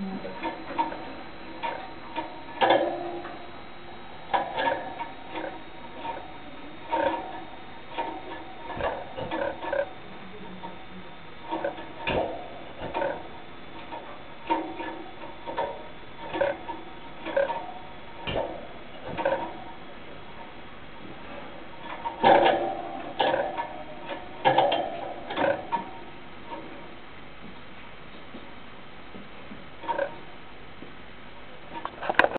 Mm-hmm.